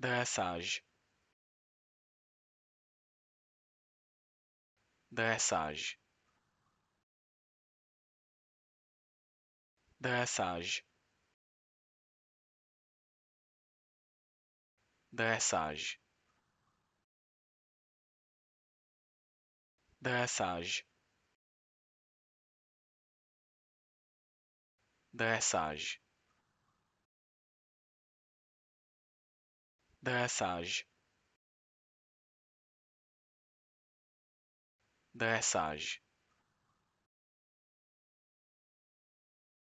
dressage dressage dressage dressage dressage dressage dressage dressage